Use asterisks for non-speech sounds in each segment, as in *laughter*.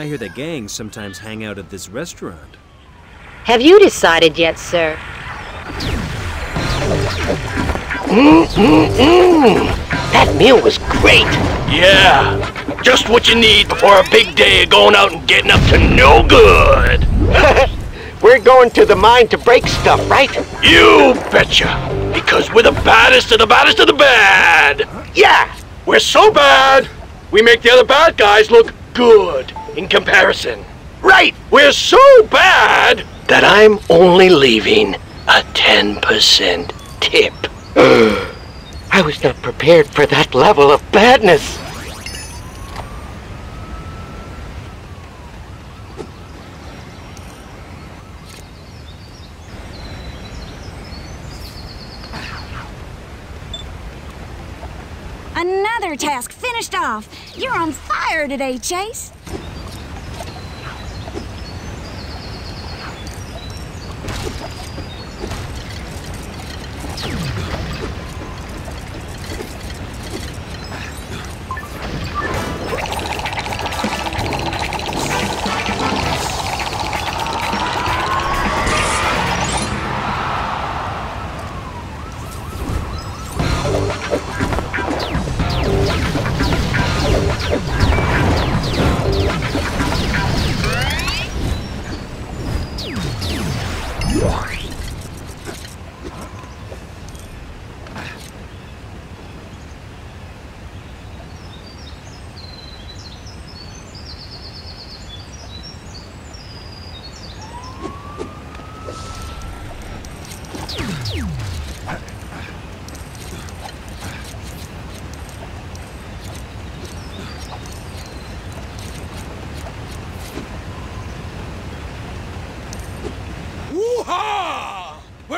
I hear the gangs sometimes hang out at this restaurant. Have you decided yet, sir? That meal was great. Yeah, just what you need before a big day of going out and getting up to no good. *laughs* We're going to the mine to break stuff, right? You betcha. Because we're the baddest of the baddest of the bad. Yeah. We're so bad, we make the other bad guys look good in comparison. Right. We're so bad that I'm only leaving a 10% tip. *gasps* I was not prepared for that level of badness. Another task finished off. You're on fire today, Chase. Let's go.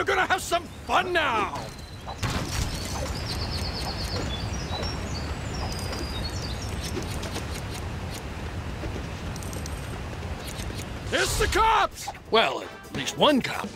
We're gonna have some fun now! It's the cops! Well, at least one cop.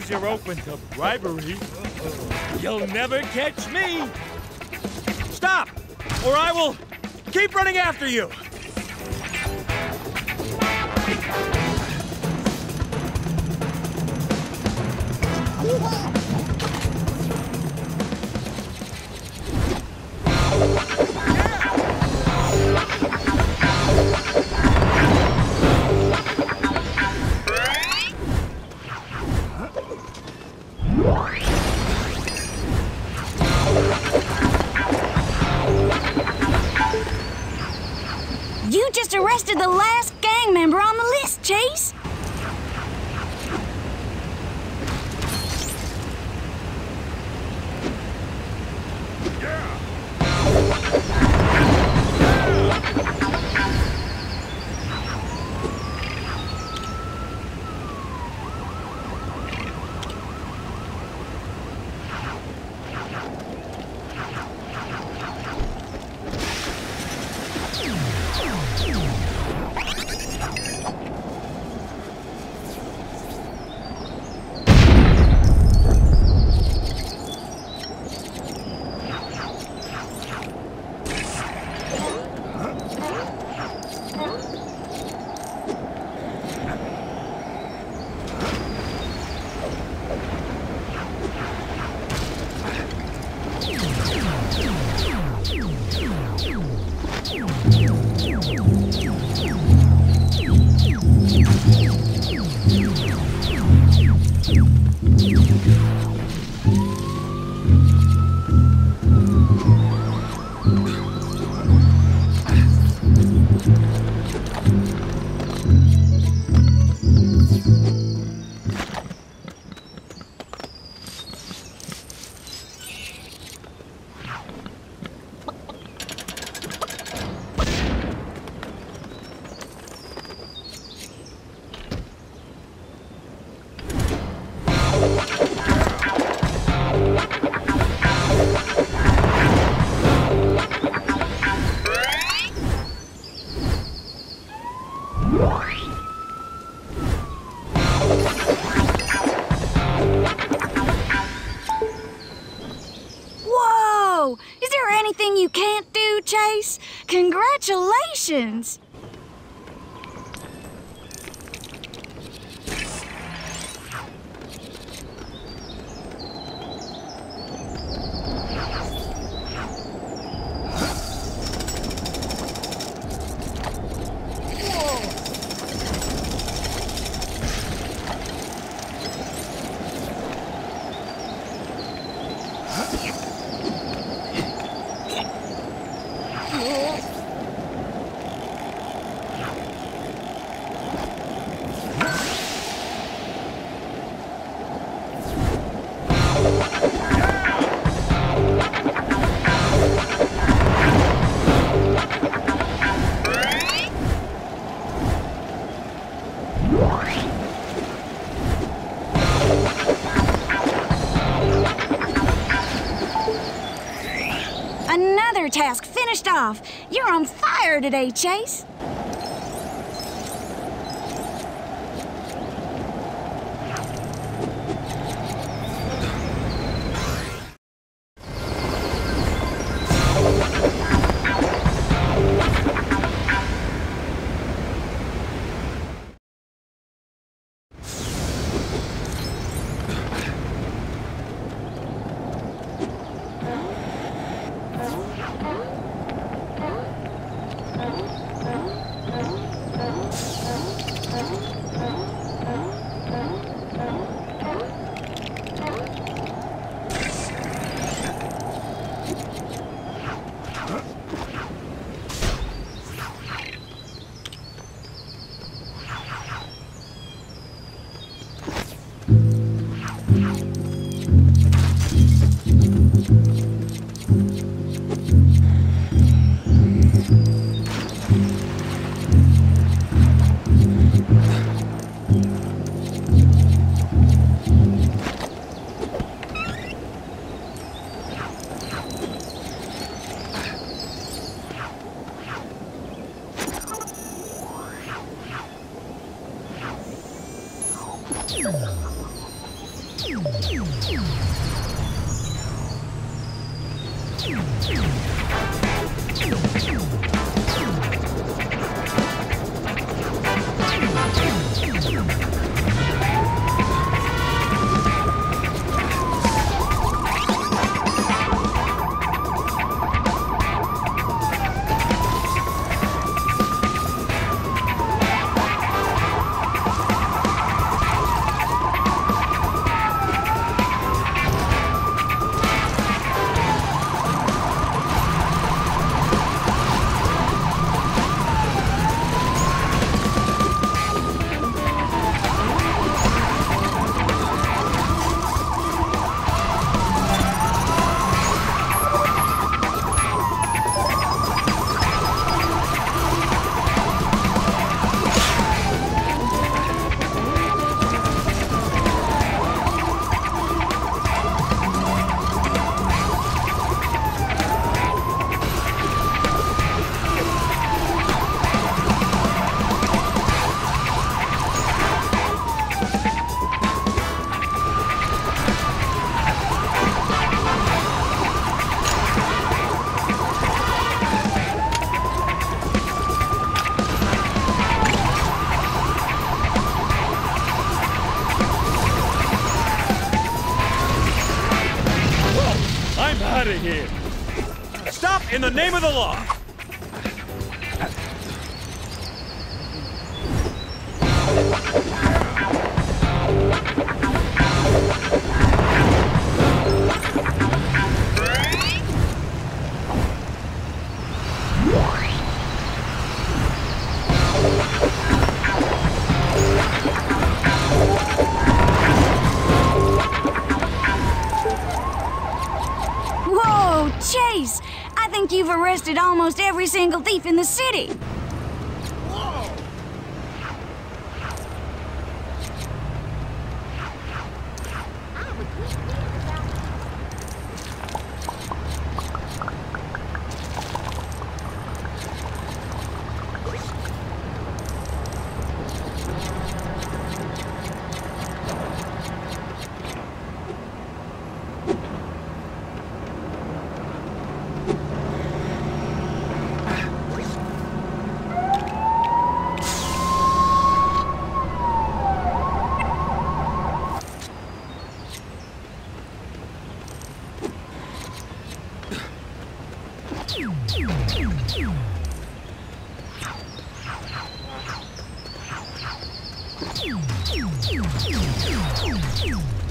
Suppose you're open to bribery. You'll never catch me! Stop! Or I will keep running after you! You Congratulations! Task finished off. You're on fire today, Chase. Name of the law. Tune, tune, tune, tune, tune, tune, tune.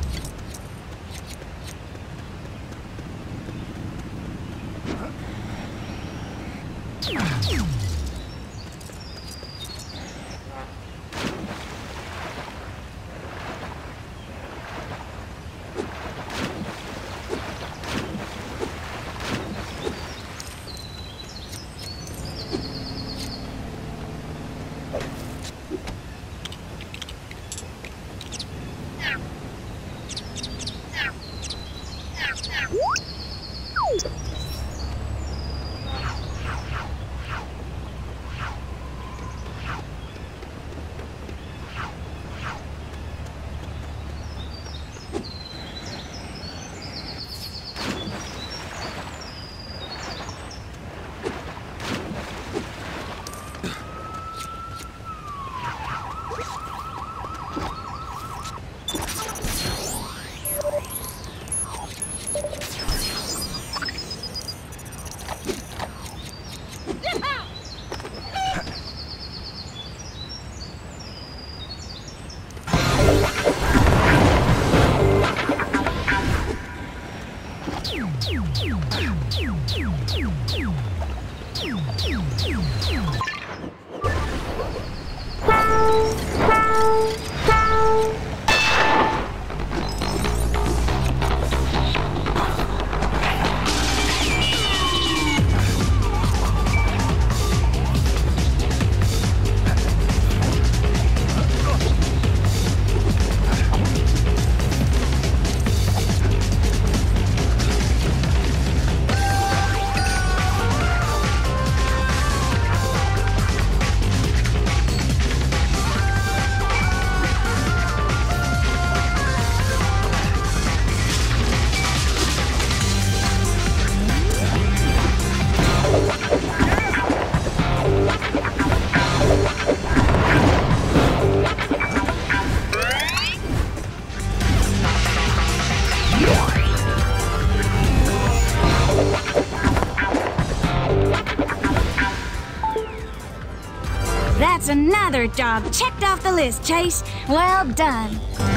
Job checked off the list, Chase. Well done.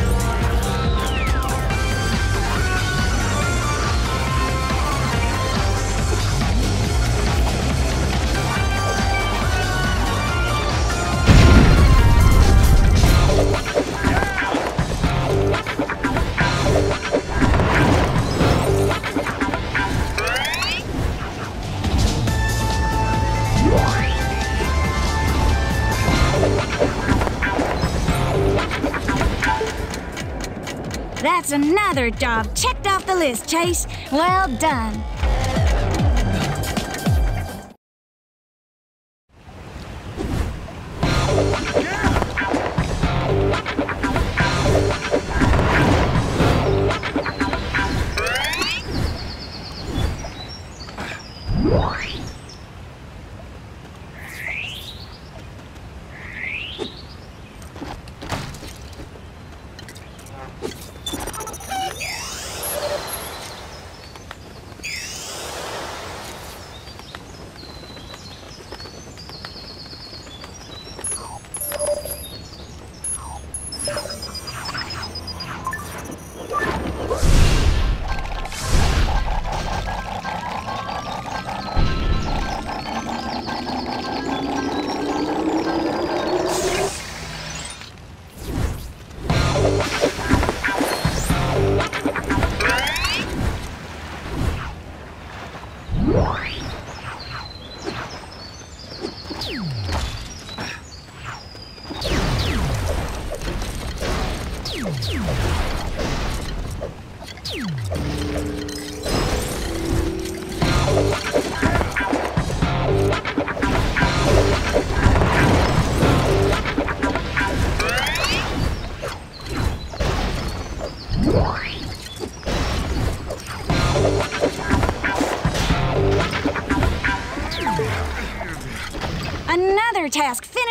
Another job checked off the list, Chase. Well done.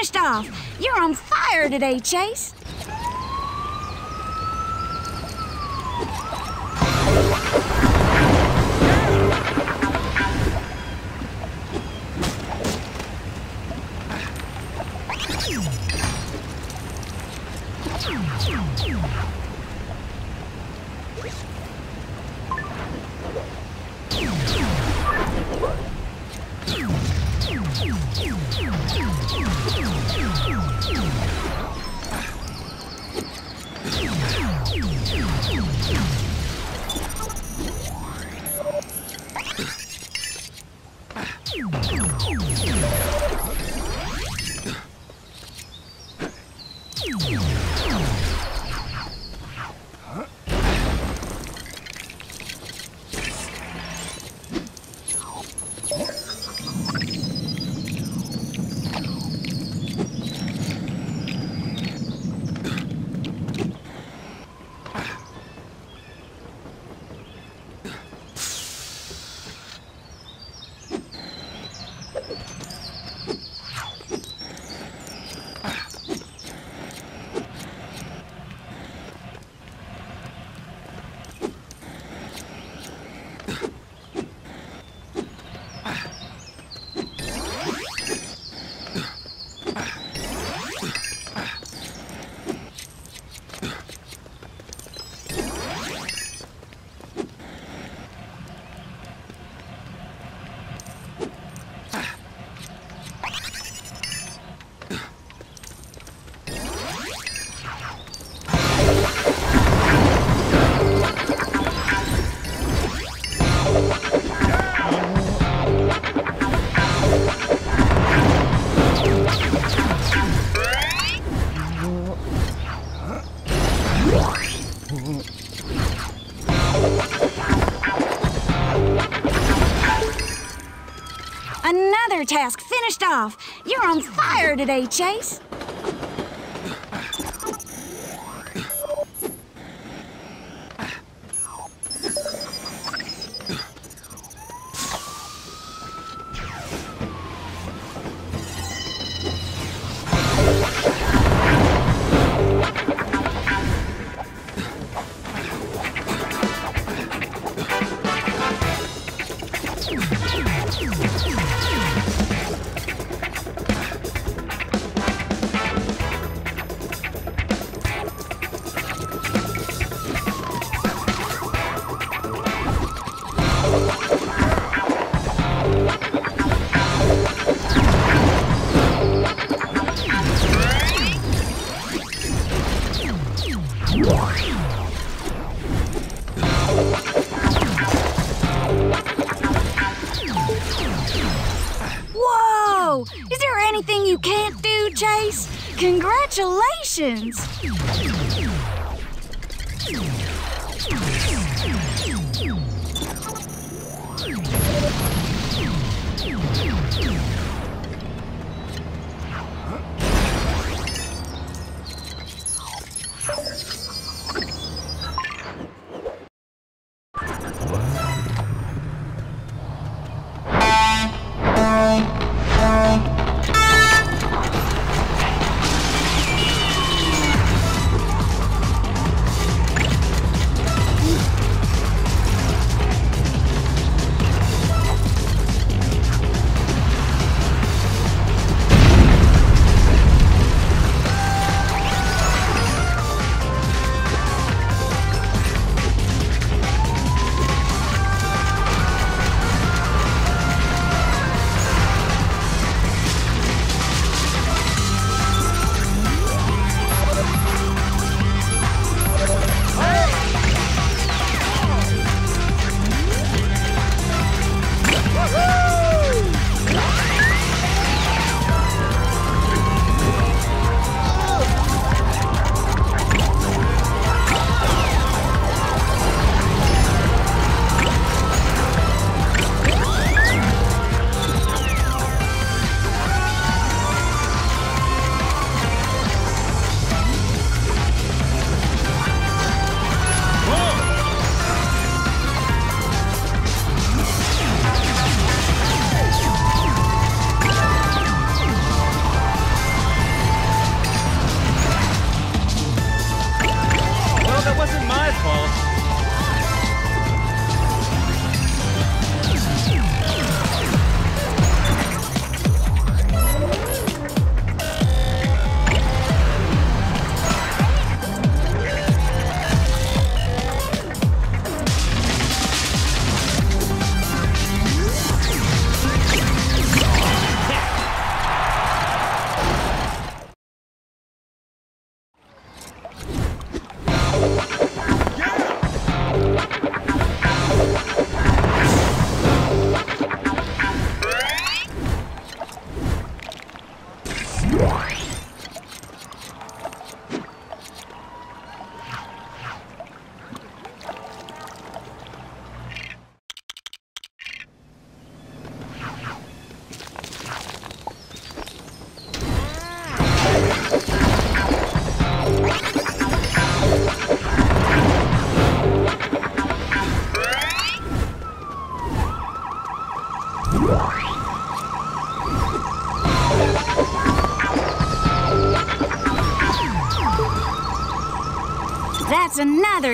Finished off. You're on fire today, Chase. Another task finished off. You're on fire today, Chase.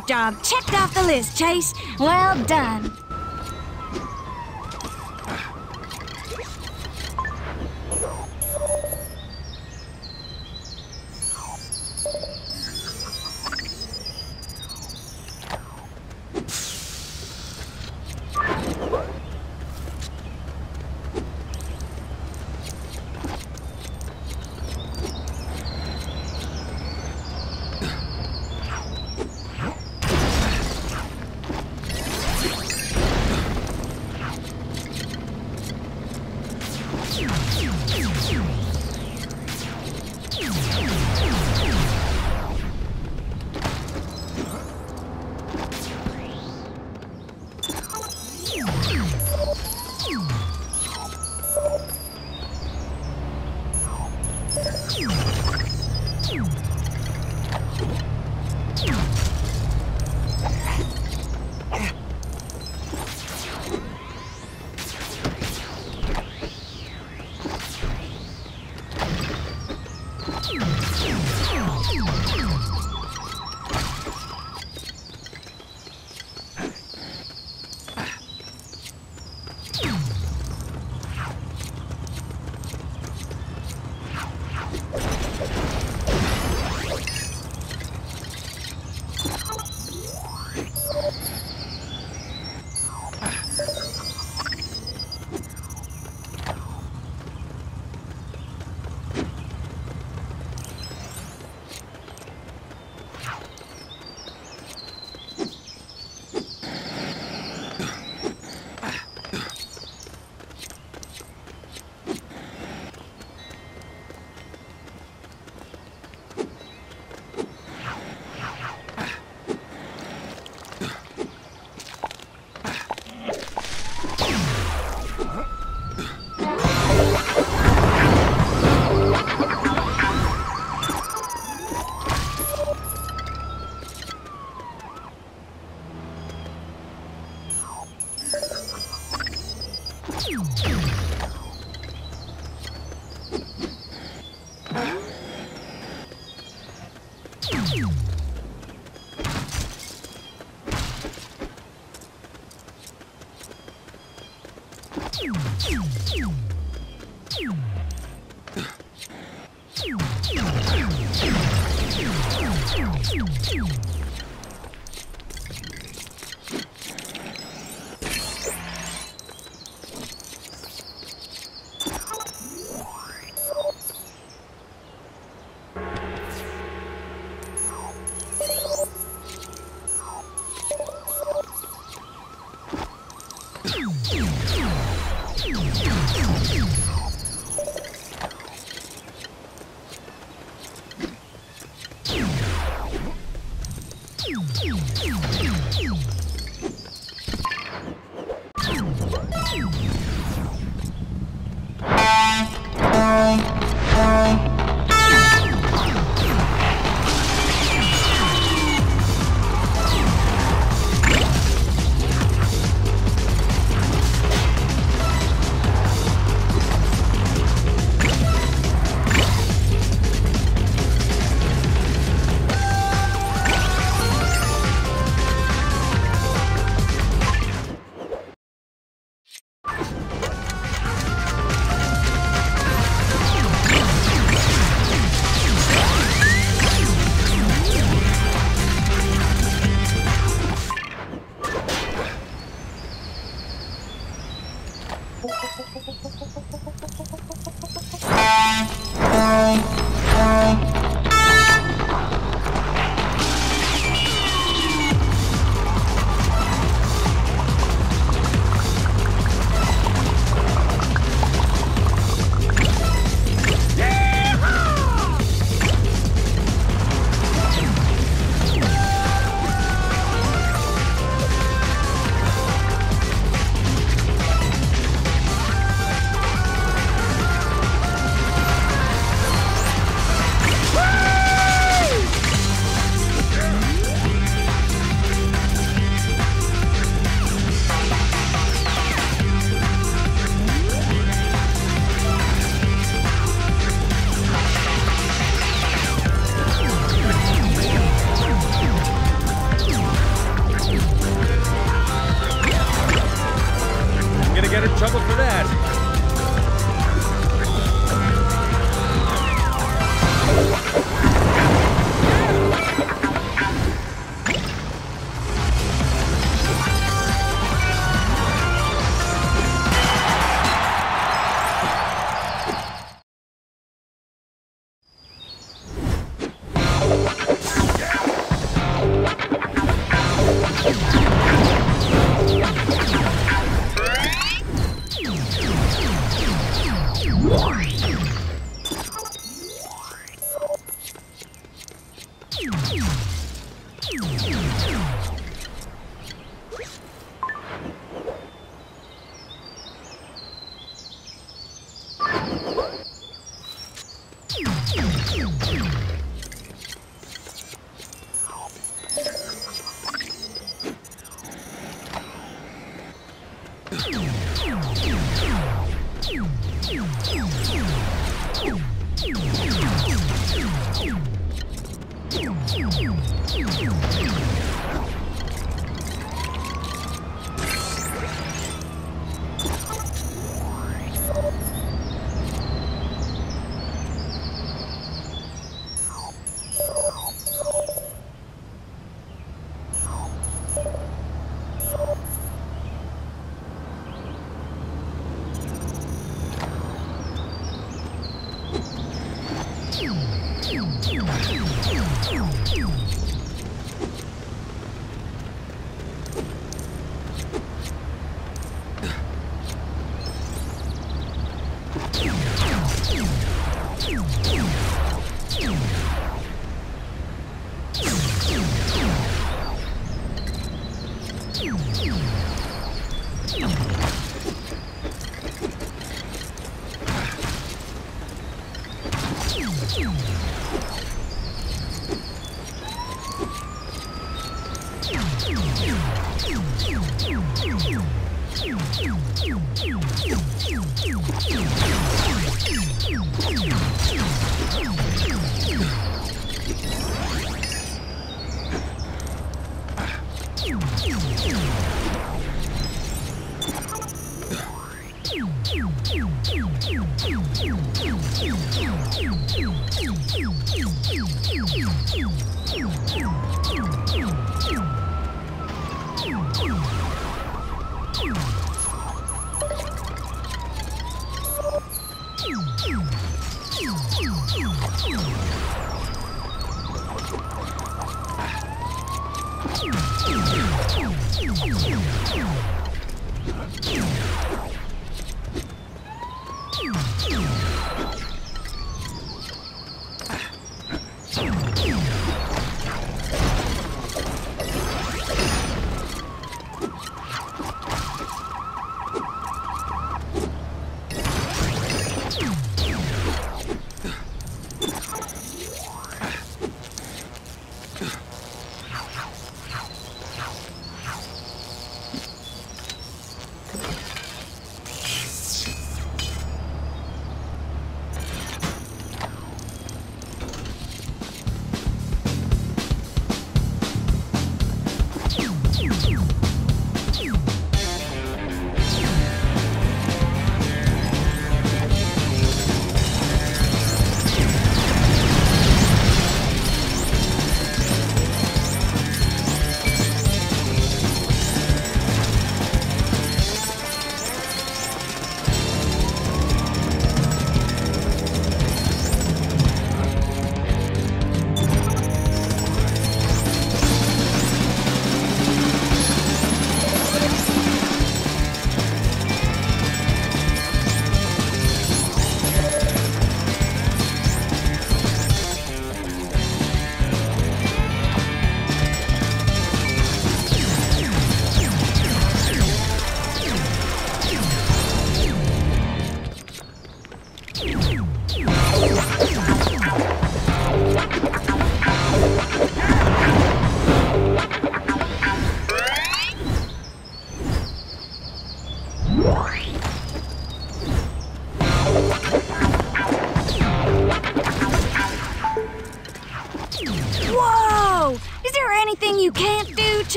Job checked off the list, Chase. Well done.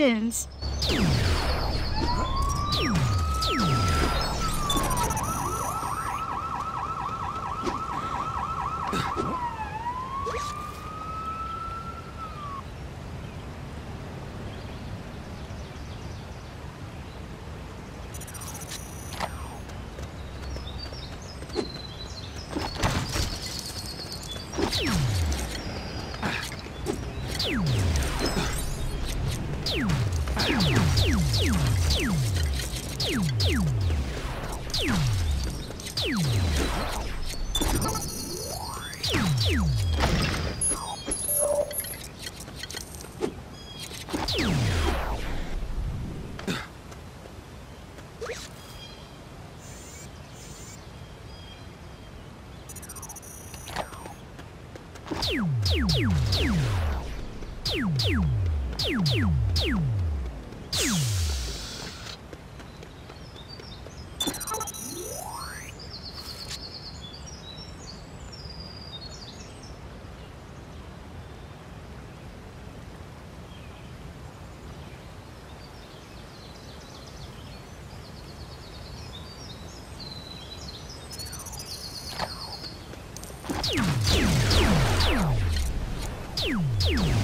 Congratulations!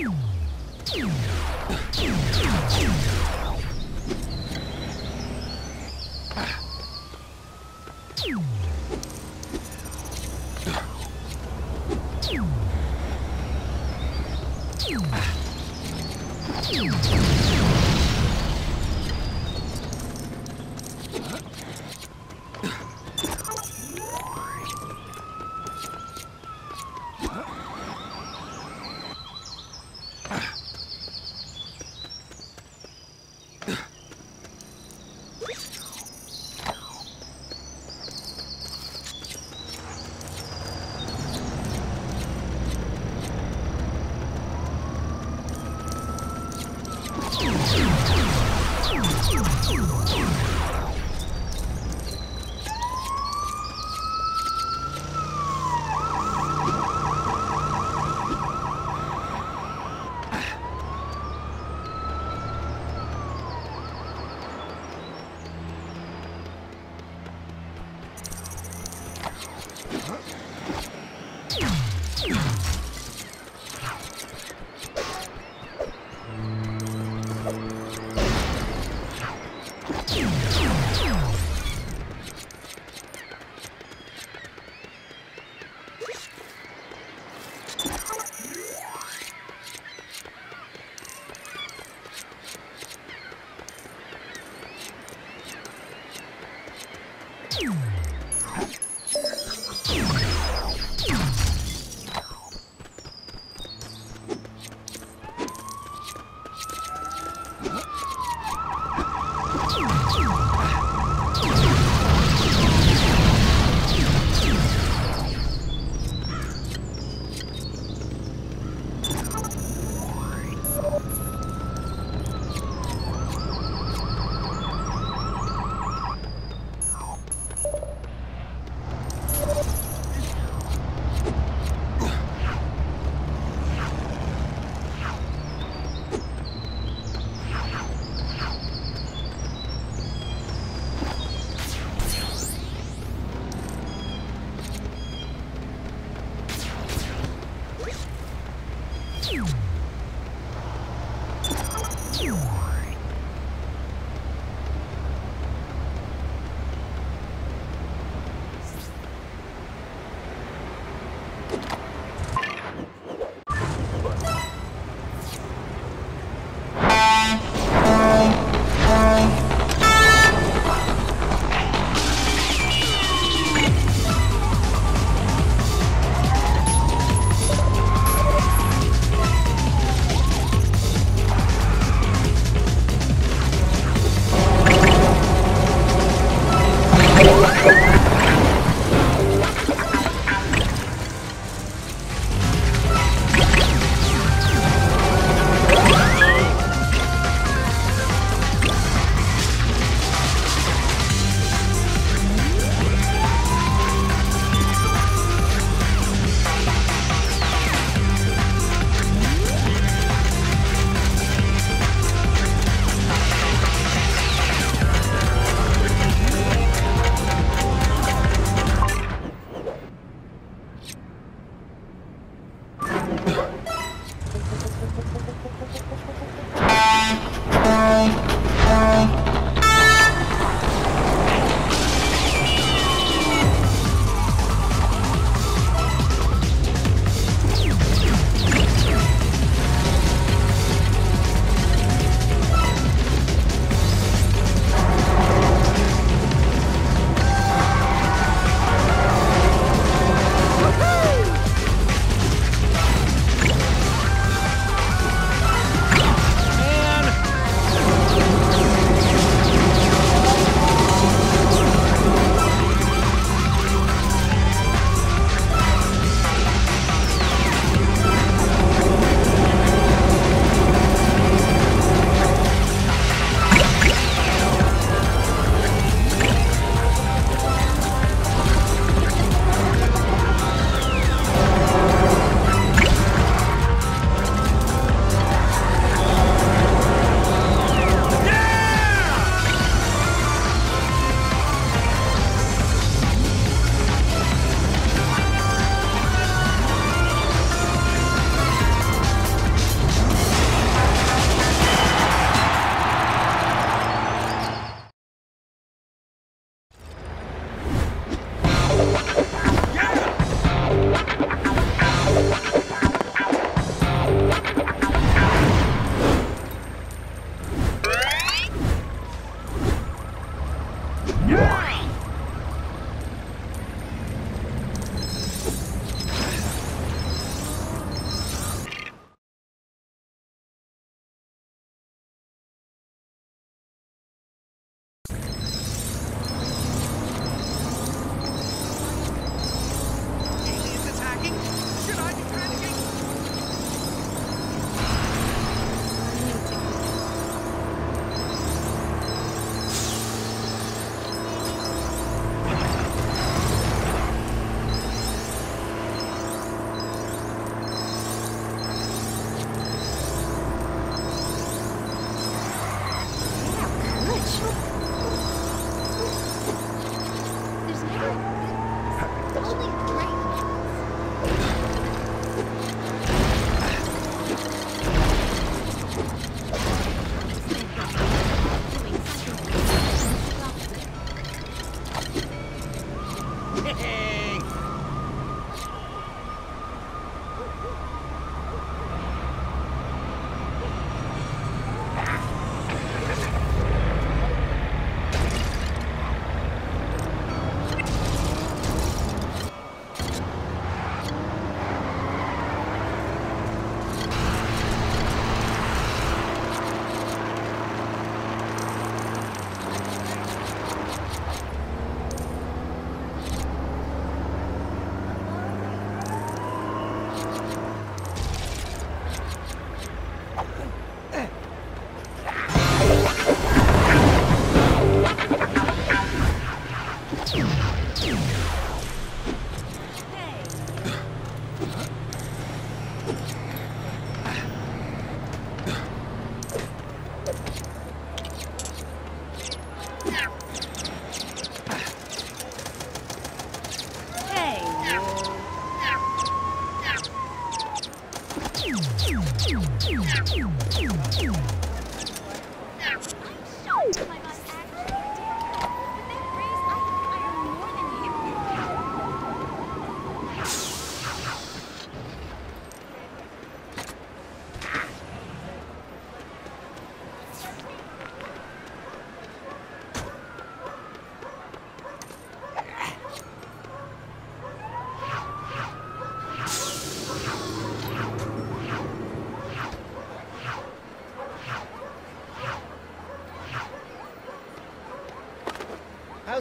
Thank you.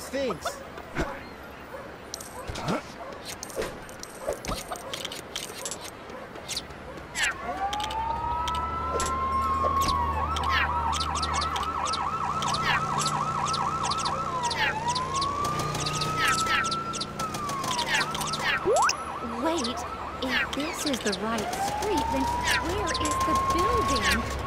stinks. Wait, if this is the right street, then where is the building?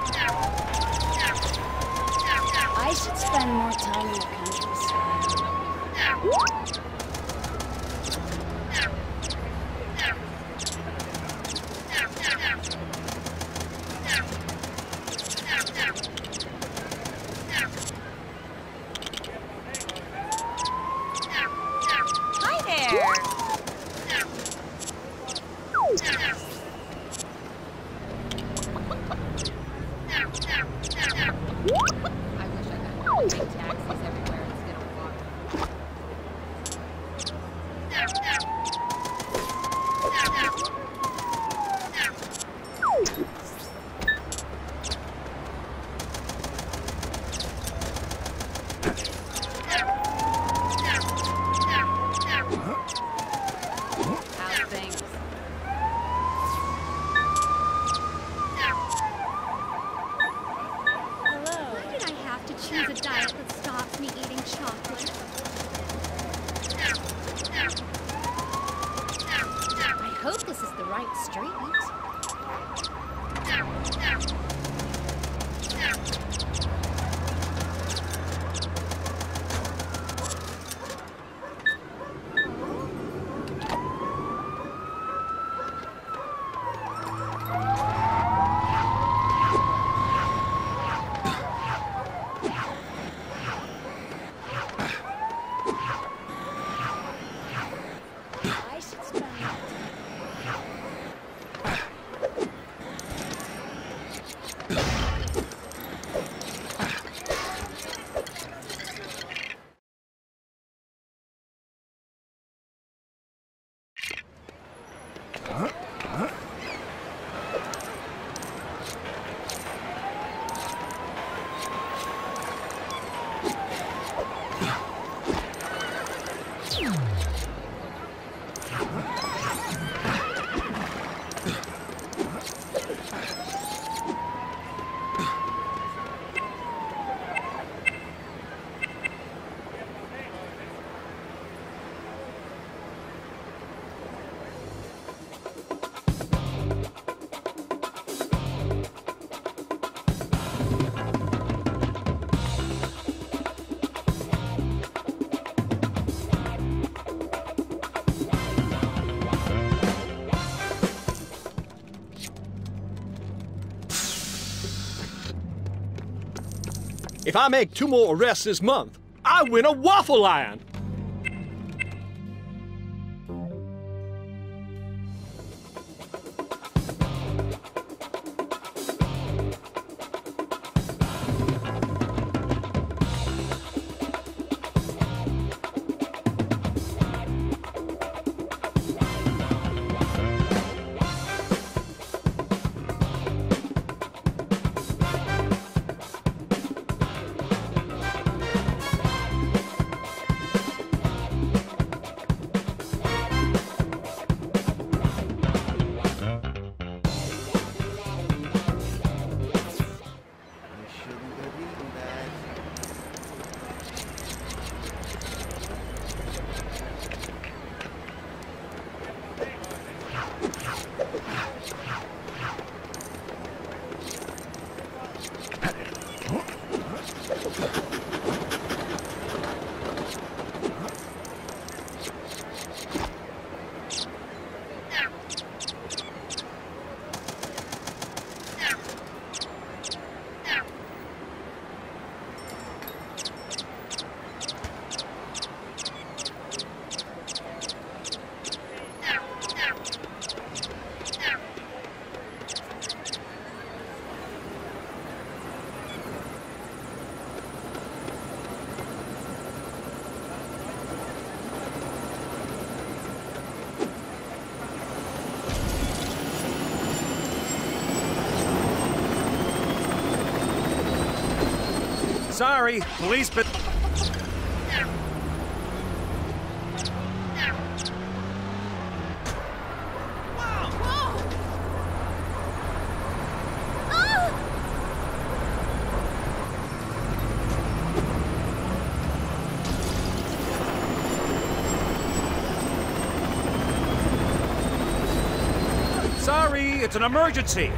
Huh? If I make two more arrests this month, I win a waffle iron. Sorry, police, but. Sorry, it's an emergency.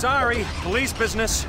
Sorry, police business.